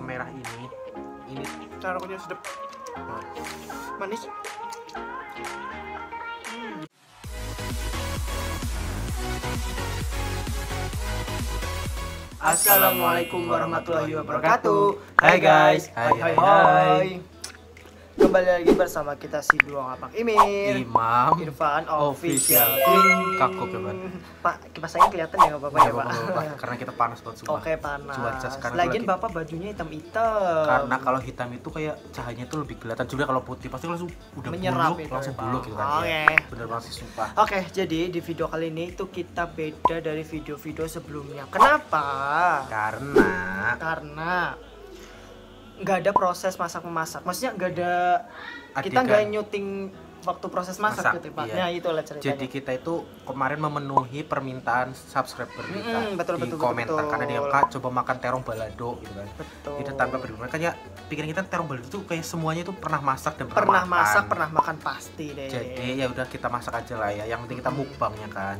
semerah ini ini Taruhnya sedap. Manis. Assalamualaikum warahmatullahi wabarakatuh. Hai guys. Hai, hai, hai. Kembali lagi bersama kita si dua ngapak Imir. Imam Irfan Official. Twing. Kaku, Irfan. Pak, kipas saya kelihatan ya nggak apa-apa ya, Nggak Pak. karena kita panas banget sumpah Oke, panas. cuaca sekarang Lagian lagi- Bapak bajunya hitam-hitam. karena kalau hitam itu kayak cahayanya itu lebih kelihatan juga kalau putih pasti langsung udah Menyerap buluk langsung Pak. buluk gitu kan Oke. ya. bener banget sih sumpah Oke, jadi di video kali ini itu kita beda dari video-video sebelumnya. Kenapa? karena Karena nggak ada proses masak memasak. Maksudnya nggak ada kita Adegan. nggak nyuting waktu proses masak, Masak, gitu, Pak. iya. Nah, itu lah ceritanya. jadi kita itu kemarin memenuhi permintaan subscriber kita Mm-mm, betul, di betul, komentar betul. karena dia kak coba makan terong balado gitu kan betul. itu tanpa berguna makanya pikiran kita terong balado itu kayak semuanya itu pernah masak dan pernah, pernah makan. masak, pernah makan pasti deh. jadi ya udah kita masak aja lah ya yang penting kita mukbangnya kan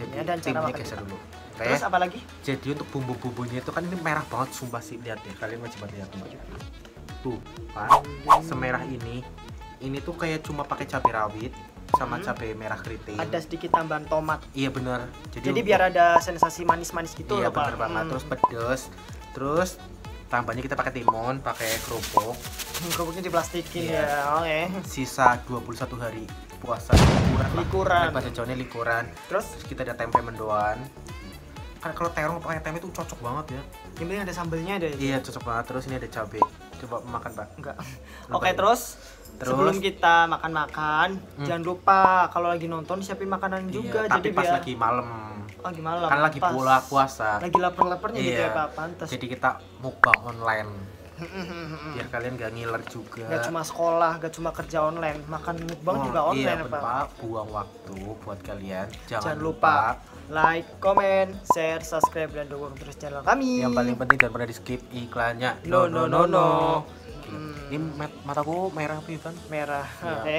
jadi dan cara timnya geser kita. dulu oke Terus apa lagi? jadi untuk bumbu-bumbunya itu kan ini merah banget sumpah sih lihat deh kalian wajib banget lihat nih. tuh kan semerah ini ini tuh kayak cuma pakai cabai rawit sama Hmm. cabai merah keriting Ada sedikit tambahan tomat. iya bener Jadi, untuk- biar ada sensasi manis-manis gitu iya bener banget Hmm. terus pedes terus tambahnya kita pakai timun pakai kerupuk Hmm, kerupuknya diplastikin Iya. ya. Oke. sisa 21 hari puasa likuran. Likuran. Bahasa Jawanya likuran Terus terus kita ada tempe mendoan kan kalau terong pakai tempe itu cocok banget ya yang penting ada sambelnya deh. iya cocok banget terus ini ada cabai coba makan pak Enggak. Oke, ya. terus, Terus? sebelum kita makan-makan, Hmm. jangan lupa kalau lagi nonton siapin makanan juga iya, tapi jadi pas biar lagi malam lagi malam. kan lagi pas. pula puasa Lagi lapar-laparnya gitu Iya. ya, Pak. Pantes. jadi kita mukbang online biar kalian gak ngiler juga Gak cuma sekolah, gak cuma kerja online, makan mukbang Oh, juga iya, online, bener, Pak. Pak. buang waktu buat kalian jangan, Jangan lupa like, comment, share, subscribe dan dukung terus channel kami. yang paling penting jangan pernah di skip iklannya No, no, no, no. Gila. Hmm. ini mat- mataku merah nih kan merah. Iya. Oke.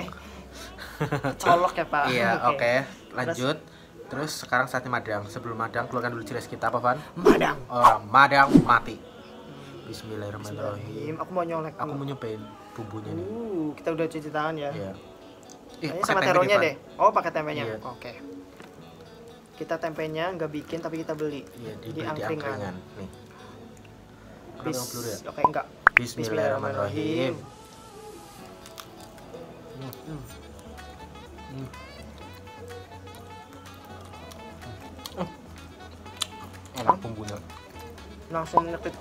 Colok ya, Pak. iya oke lanjut terus sekarang saatnya madang sebelum madang keluarkan dulu ciri kita apa Van Madang. orang madang mati Bismillahirrahmanirrahim. Aku mau nyolek. aku mau nyobain bumbunya nih Uh, kita udah cuci tangan ya. iya Ini pakai sama teronya deh. Oh, pakai tempenya. Iya. Oke. Kita tempenya nggak bikin tapi kita beli. iya di, Di di, angkringan. angkringan nih Bis. Ya? Oke, enggak. Bismillahirrahmanirrahim Hmm. Hmm. enak bumbunya Langsung nyekit.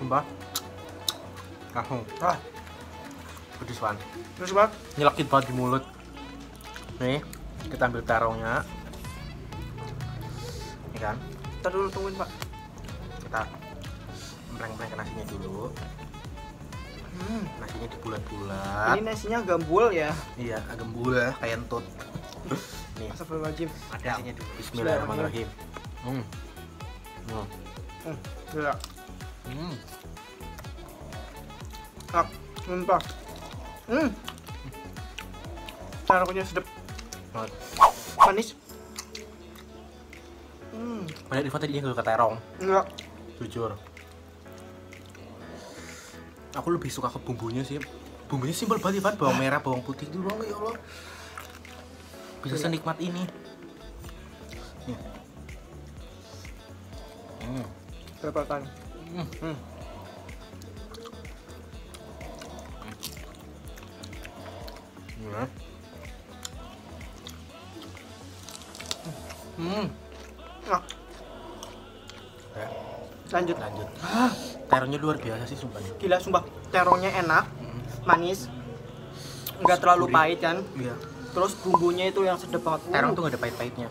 Mbak langsung ah pedes Van Terus, Pak. nyelekit banget di mulut nih kita ambil terongnya ini kan Kita dulu tungguin, Pak. kita empleng-empleng ke nasinya dulu Hmm. nasinya dibulat-bulat Ini nasinya gambul ya. iya agak gembul kayak entut nih Astagfirullahaladzim. ada nasinya dulu Bismillahirrahmanirrahim hmm. Hmm. Hmm, gila. Hmm. Enak. Sumpah. Hmm. Taruhnya sedap. Banget. Manis. Hmm. Banyak Riva tadi yang suka terong Enggak. jujur aku lebih suka ke bumbunya sih bumbunya simpel banget Ivan bawang merah bawang putih itu doang ya Allah bisa Iya. senikmat ini Nih. Hmm. Berapa kan? Hmm. Hmm. Hmm. Enak. Ya, Lanjut. lanjut. Terongnya luar biasa sih sumpah. Gila sumpah. Terongnya enak, Hmm. manis. Enggak terlalu pahit kan. Iya. Terus bumbunya itu yang sedap banget. Terong tuh gak ada pahit-pahitnya.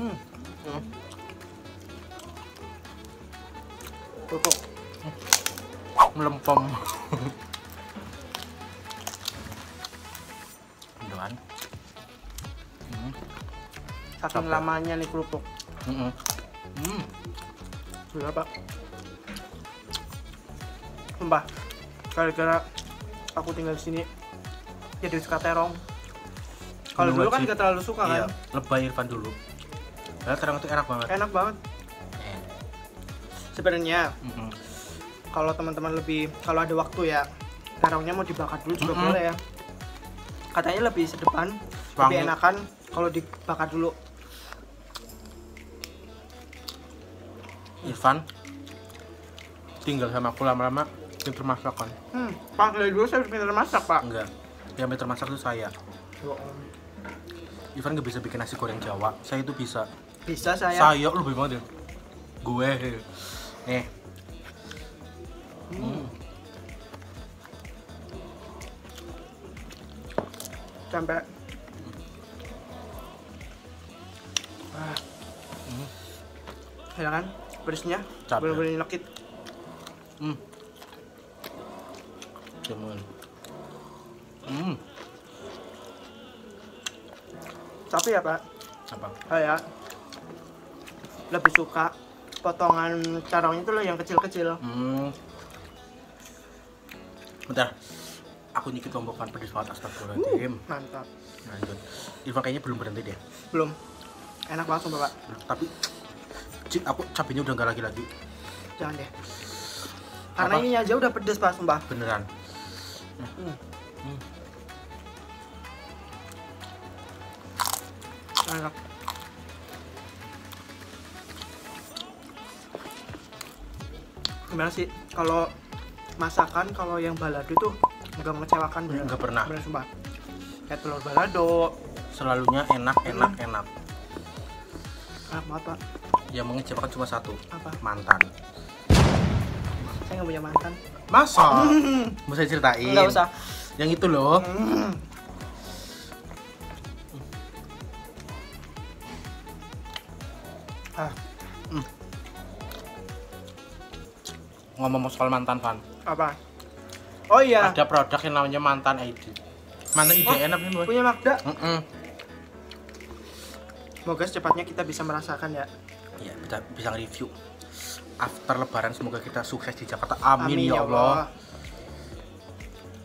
Hmm. Hmm. Kerupuk. melempem Doan. Hmm. Saking lamanya nih kerupuk. Mm-mm. Hmm. Gila pak. Sumpah. Gara-gara aku tinggal di sini jadi suka terong. Kalau dulu kan wajib. gak terlalu suka Iya, kan. lebay Irfan dulu. Padahal terong itu enak banget. Enak banget. Sebenarnya Mm-mm. kalau teman-teman lebih kalau ada waktu ya terongnya mau dibakar dulu juga Mm-mm. boleh ya. Katanya lebih sedepan, Wangi. lebih enakan kalau dibakar dulu. Irfan tinggal sama aku lama-lama pinter masak kan? Hmm, Pak dari dulu saya pintar masak, Pak. Enggak. Yang pinter masak itu saya. Irfan nggak bisa bikin nasi goreng Jawa. Saya itu bisa. Bisa saya. Saya lebih banget ya. Gue. Nih. Hmm. sampai Hmm. ya kan pedesnya bener-bener nyelekit Hmm. Cuman. Hmm. tapi ya pak Apa? saya lebih suka potongan carongnya itu loh yang kecil-kecil Hmm. Bentar. Aku nyikit lombokan pedes banget astagfirullahaladzim. mantap Lanjut. Irfan kayaknya belum berhenti deh. belum enak banget sumpah pak Tapi Cik, aku cabenya udah nggak lagi-lagi. jangan deh karena Apa? ini aja udah pedes pak sumpah Beneran. Hmm. Hmm. enak gimana sih kalau masakan kalau yang balado tuh nggak mengecewakan bener Nggak pernah. bener sumpah kayak telur balado Selalunya enak, enak, enak. enak banget pak Yang mengecewakan cuma satu. apa Mantan. saya nggak punya mantan Masa? Mau saya ceritain? nggak usah Yang itu loh. Hmm. ah Ngomong soal mantan, Van. apa oh iya Ada produk yang namanya mantan ID. Mantan ID Oh. enak nih, boy. punya Magda Mm-mm. semoga secepatnya kita bisa merasakan ya Ya, bisa, bisa review. After lebaran semoga kita sukses di Jakarta. Amin, ya Allah.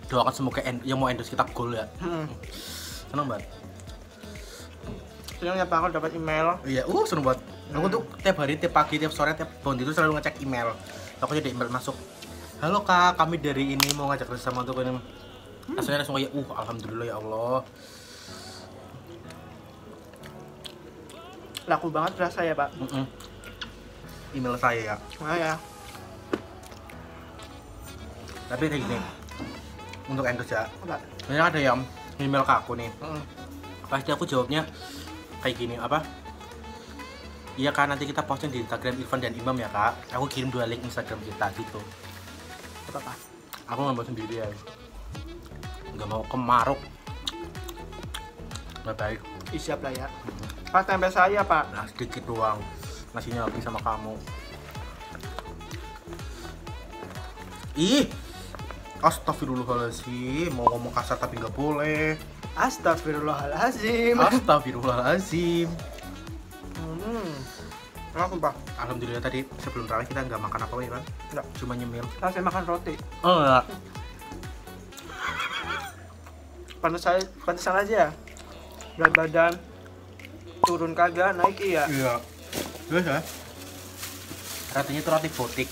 Doakan semoga en- yang mau endorse kita goal ya. Hmm. Seneng banget. senang ya pak dapat email Iya, uh seneng banget. Aku tuh tiap hari, tiap pagi, tiap sore, tiap bond itu selalu ngecek email. Aku jadi email masuk. Halo kak, kami dari ini mau ngajak kerjasama untuk ini. Rasanya langsung kayak, uh alhamdulillah ya Allah. laku banget berasa ya pak Mm-mm. Email saya ya. nah ya Tapi kayak gini, untuk endorse ya. Misalnya ada yang email ke aku nih, Hmm. pasti aku jawabnya kayak gini apa? Iya kak, nanti kita posting di Instagram Irfan dan Imam ya kak. Aku kirim dua link Instagram kita gitu. apa apa Aku nggak mau sendirian. Nggak mau kemaruk. Nggak baik. Ih, siap lah ya pak tempe saya pak Nah sedikit doang. Nasinya habis sama kamu. Ih, Astagfirullahaladzim, mau ngomong kasar tapi nggak boleh. Astagfirullahaladzim Astagfirullahaladzim. Enak sumpah Alhamdulillah tadi sebelum terawih kita nggak makan apa-apa ya kan? Nggak. Cuma nyemil. saya makan roti Oh enggak. pantas saya pantesan aja ya berat badan turun kagak naik iya Iya. Terus ya? Rotinya itu roti butik.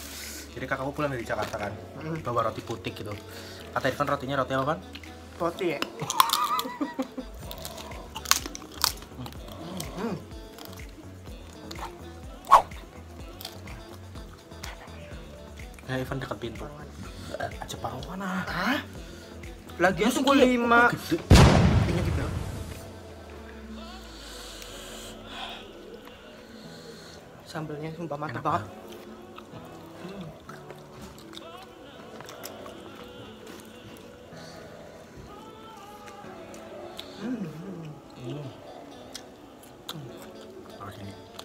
Jadi kakakku pulang dari Jakarta kan, Hmm. bawa roti butik gitu. Kata Irfan rotinya roti apa kan? roti ya Ya Irfan dekat pintu. Aja paruh mana? Hah? Lagian pukul lima. Ini gitu. Sambelnya sumpah mantap Enak banget. Hmm.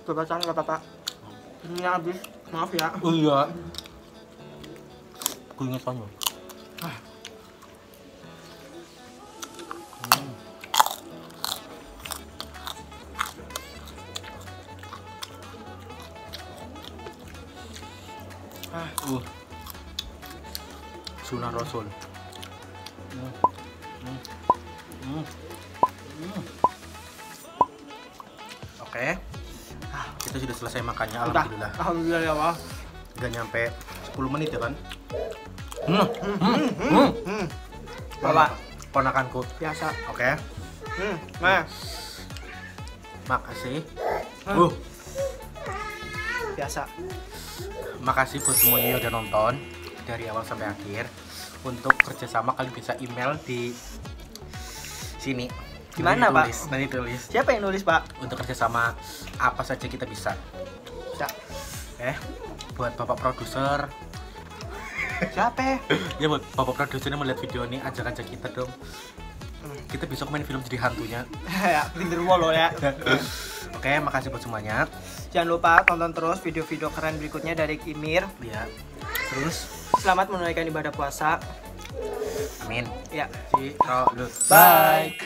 Coba sang nggak apa-apa. Ini habis. Maaf ya. Oh iya. Aku. Ah. Hmm. Ah, Uh. Sunnah Rasul. Hmm. Hmm. Hmm. Hmm. Oke. kita sudah selesai makannya alhamdulillah Alhamdulillah ya Allah. gak nyampe 10 menit ya kan hmm. Hmm. Hmm. Hmm. Bapak ponakanku biasa. oke Hmm. Nah, makasih Hmm. uh biasa. makasih buat semuanya yang udah nonton dari awal sampai akhir untuk kerjasama kalian bisa email di sini Di mana, Nanti Pak? tulis, nanti tulis Siapa yang nulis, Pak? untuk kerjasama apa saja kita bisa Bisa. eh buat bapak produser Siapa? ya buat bapak produser yang melihat video ini ajak-ajak kita dong kita besok main film jadi hantunya ya, Grindelwald lo ya. oke makasih buat semuanya Jangan lupa tonton terus video-video keren berikutnya dari Kimir. ya terus Selamat menunaikan ibadah puasa. amin Ya. si Bye.